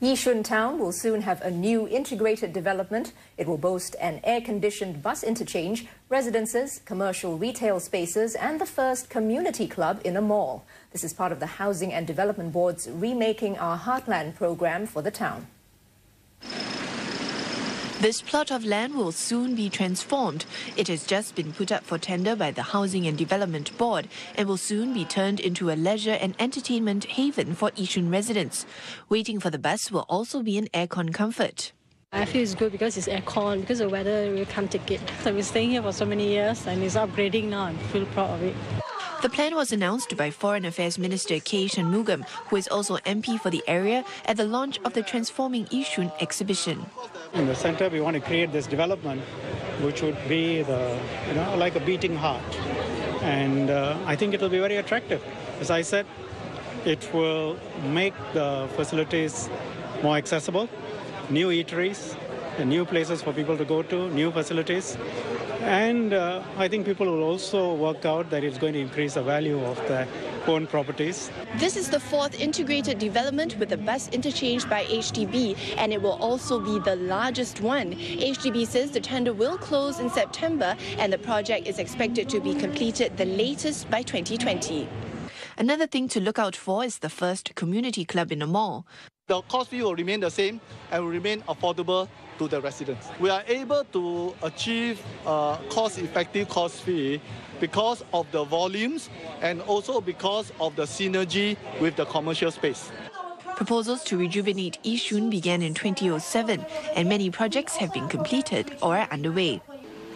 Yishun town will soon have a new integrated development. It will boast an air-conditioned bus interchange, residences, commercial retail spaces and the first community club in a mall. This is part of the Housing and Development Board's Remaking Our Heartland program for the town. This plot of land will soon be transformed. It has just been put up for tender by the Housing and Development Board and will soon be turned into a leisure and entertainment haven for Yishun residents. Waiting for the bus will also be an aircon comfort. I feel it's good because it's aircon, because the weather we can't take it. So I've been staying here for so many years and it's upgrading now. I feel proud of it. The plan was announced by Foreign Affairs Minister K. Shanmugam, who is also MP for the area, at the launch of the Transforming Yishun exhibition. In the center, we want to create this development, which would be the, you know, like a beating heart. And uh, I think it will be very attractive. As I said, it will make the facilities more accessible, new eateries, new places for people to go to, new facilities. And uh, I think people will also work out that it's going to increase the value of their own properties. This is the fourth integrated development with a bus interchange by HDB, and it will also be the largest one. HDB says the tender will close in September, and the project is expected to be completed the latest by 2020. Another thing to look out for is the first community club in a mall. The cost fee will remain the same and will remain affordable to the residents. We are able to achieve a cost-effective cost fee because of the volumes and also because of the synergy with the commercial space. Proposals to rejuvenate Yishun began in 2007 and many projects have been completed or are underway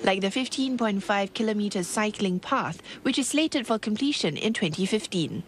like the 15.5 kilometre cycling path, which is slated for completion in 2015.